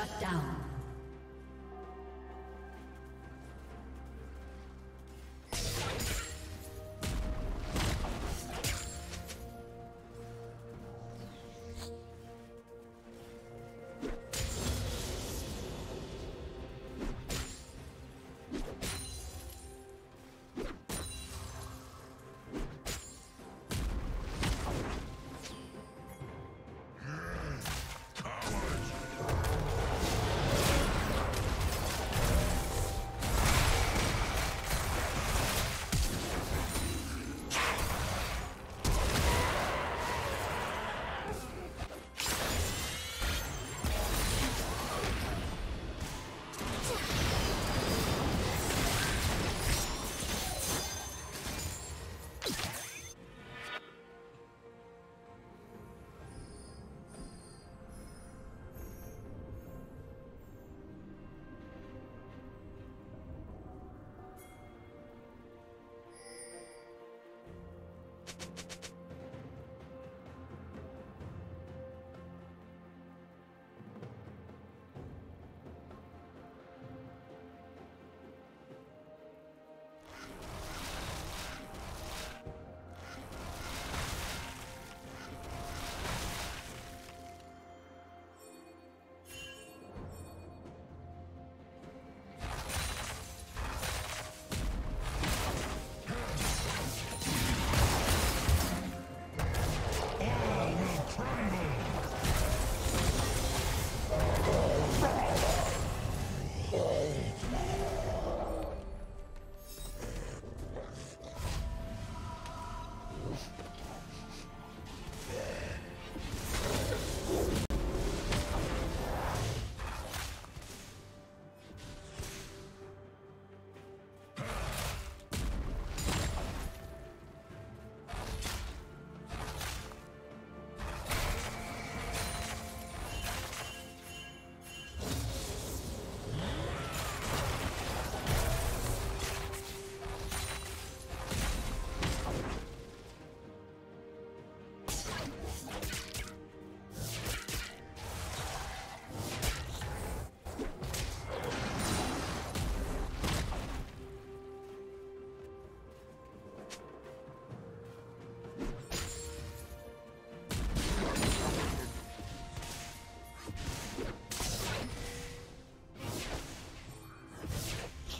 Shut down.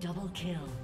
Double kill.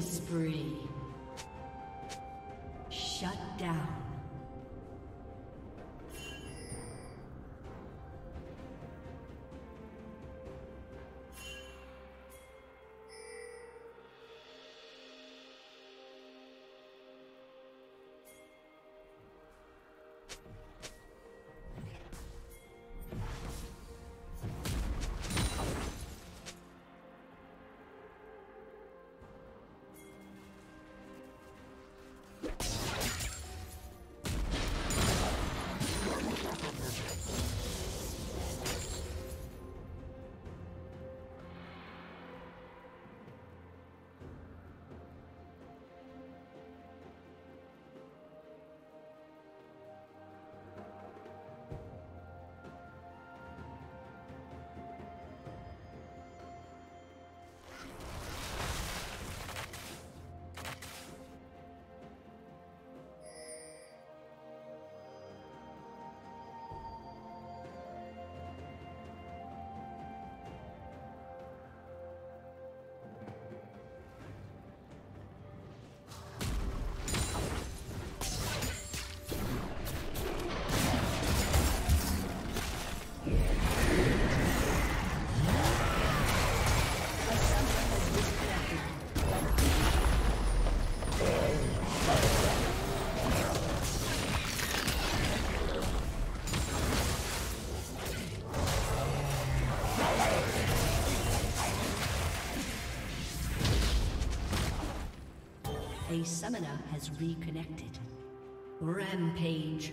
Spree. Summoner has reconnected. Rampage.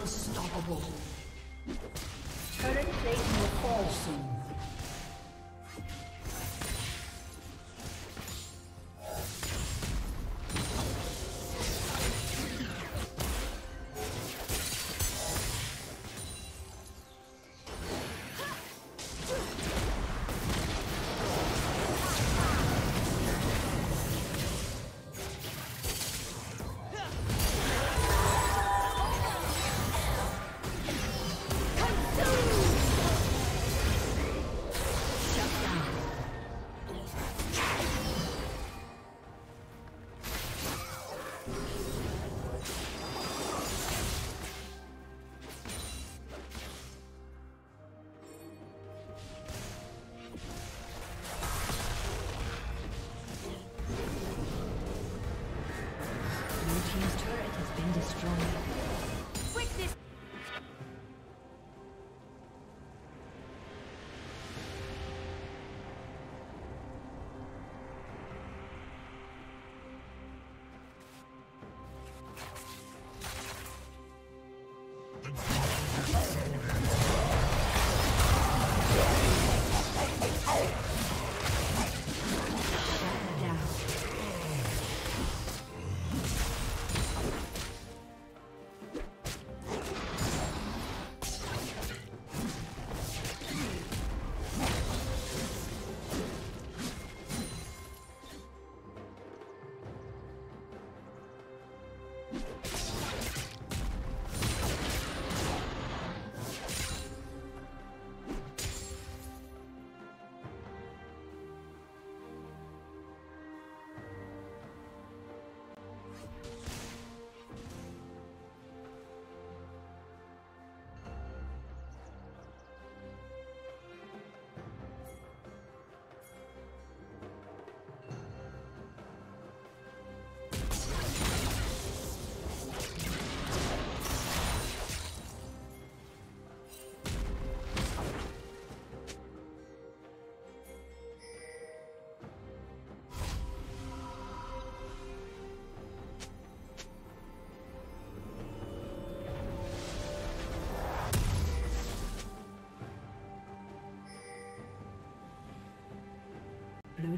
Unstoppable. Turret plate will fall soon.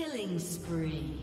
Killing spree.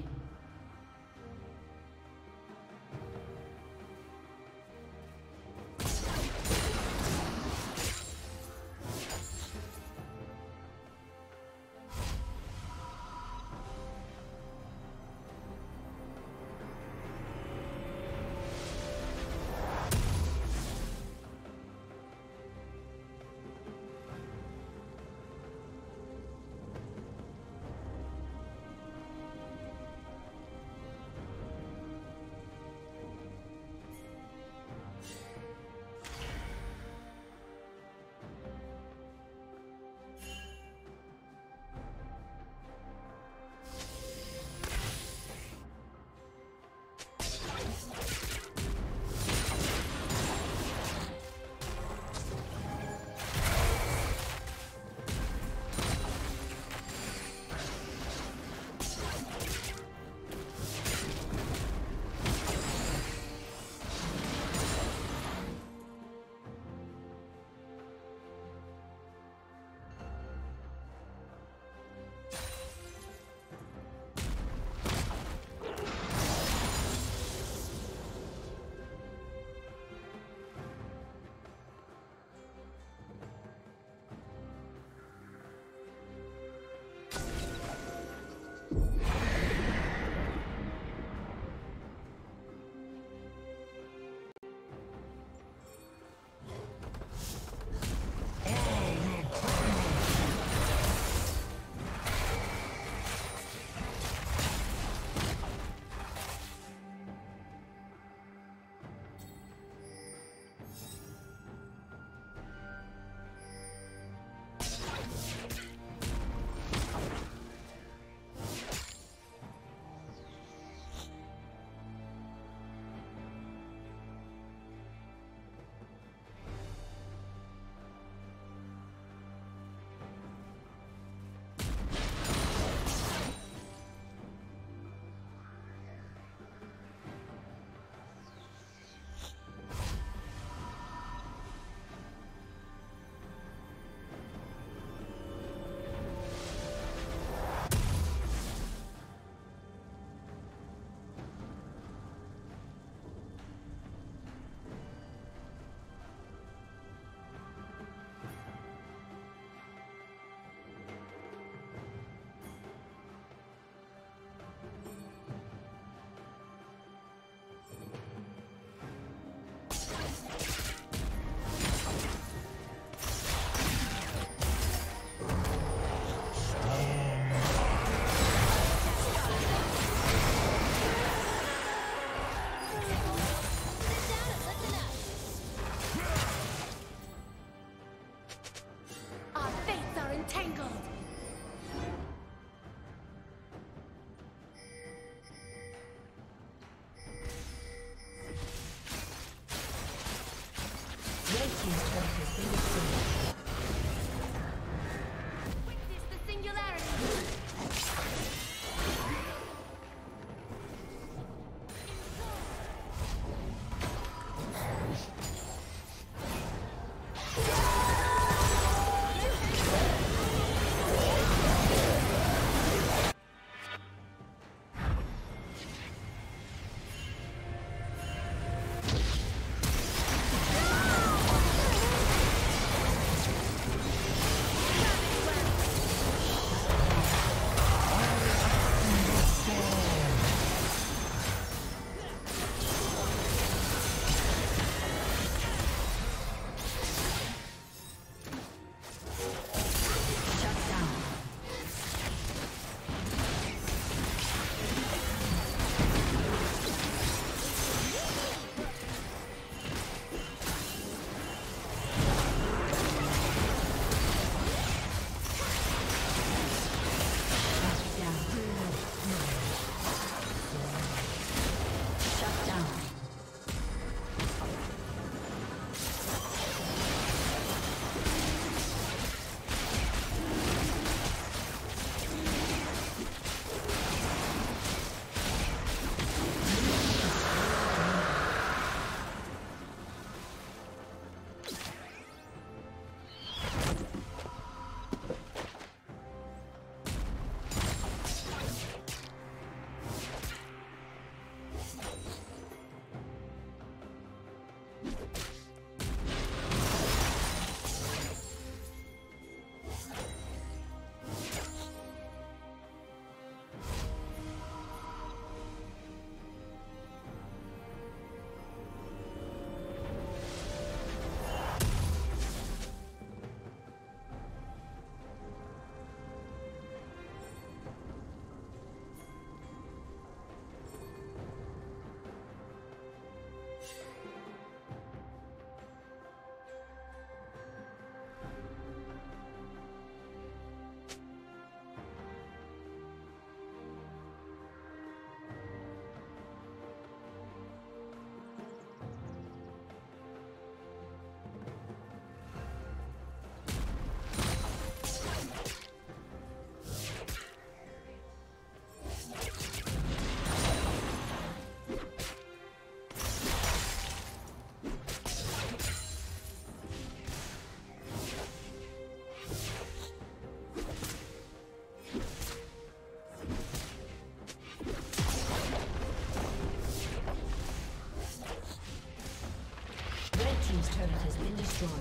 been destroyed.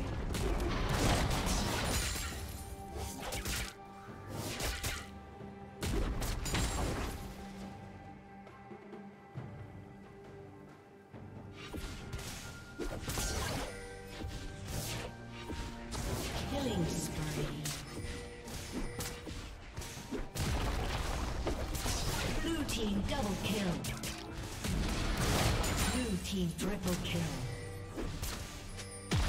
Double kill. Blue team triple kill.